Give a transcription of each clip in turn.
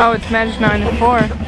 Oh, it's Magic 9 to 4.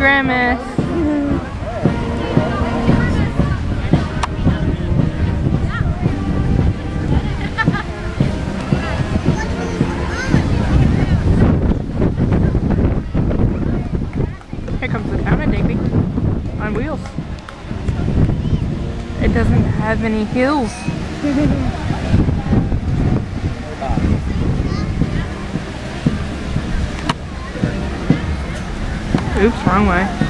Grimace. It doesn't have any hills. Oops, wrong way.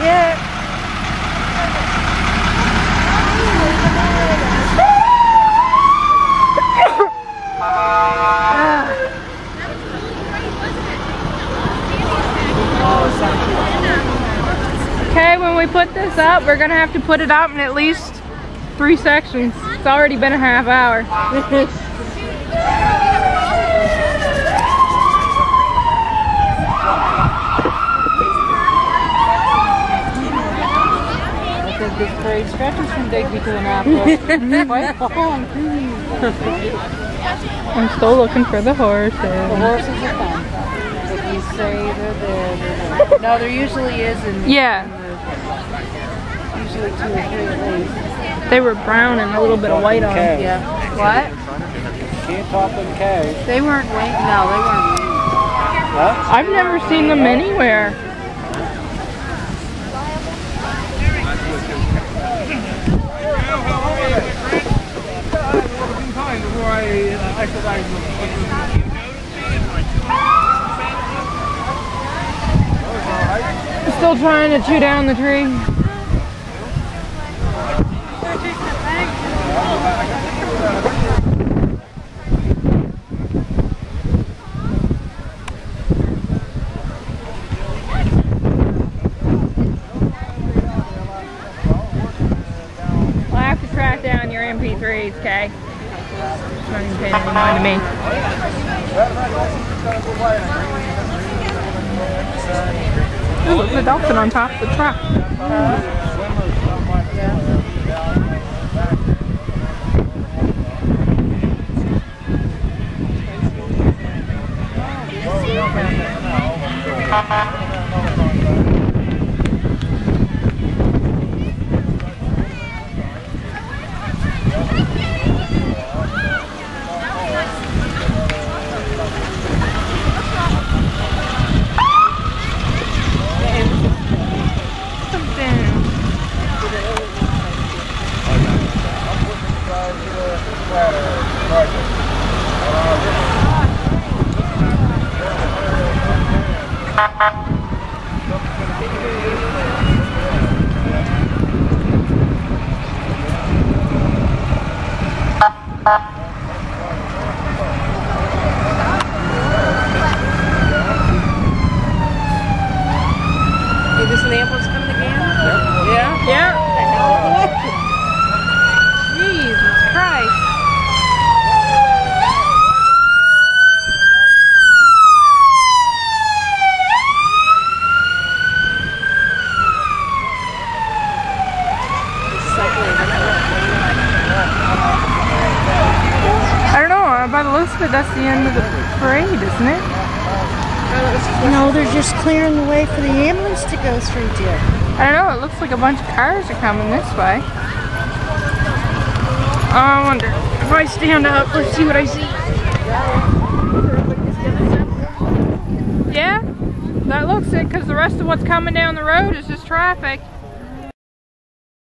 Yeah. Okay, when we put this up, we're gonna have to put it up in at least three sections. It's already been a half hour. I think this parade stretches from Digby to Annapolis. Quite long. I'm still looking for the horses. The horses are fun. If you say they're there, they're there. No, there usually is in, Yeah, usually two or three at least. they were brown and a little bit of white on them. Yeah. What? Can't top them cows. They weren't waiting. No, they weren't waiting. Huh? I've never seen them anywhere. Still trying to chew down the tree. Well, I have to track down your MP3s, okay? It's not even paying any mind to me. Ooh, the dolphin on top of the truck. Hey, this ambulance coming again? Yeah. Yeah. Jesus Christ. I don't know. By the looks it, that's the end of the parade, isn't it? No, they're just clearing the way for the ambulance to go through, dear. I don't know. It looks like a bunch of cars are coming this way. Oh, I wonder if I stand up. Let's see what I see. Yeah, that looks it. Because the rest of what's coming down the road is just traffic.